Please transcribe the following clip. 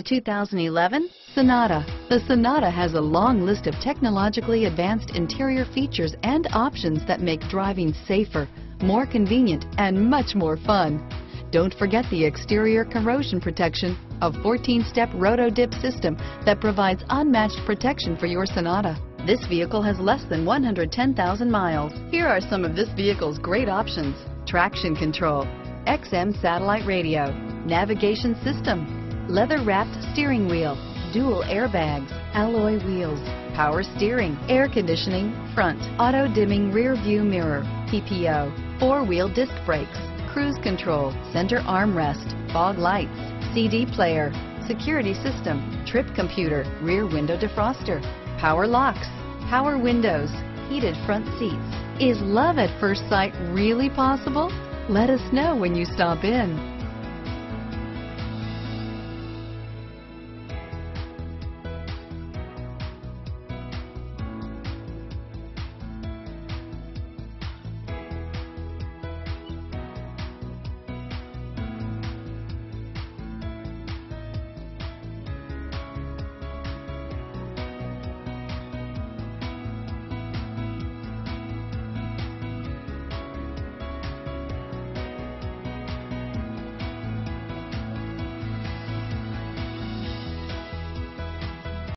The 2011 Sonata. The Sonata has a long list of technologically advanced interior features and options that make driving safer, more convenient, and much more fun. Don't forget the exterior corrosion protection, a 14-step roto-dip system that provides unmatched protection for your Sonata. This vehicle has less than 110,000 miles. Here are some of this vehicle's great options. Traction control, XM satellite radio, navigation system, leather-wrapped steering wheel, dual airbags, alloy wheels, power steering, air conditioning, front, auto-dimming rear view mirror, PPO, four-wheel disc brakes, cruise control, center armrest, fog lights, CD player, security system, trip computer, rear window defroster, power locks, power windows, heated front seats. Is love at first sight really possible? Let us know when you stop in.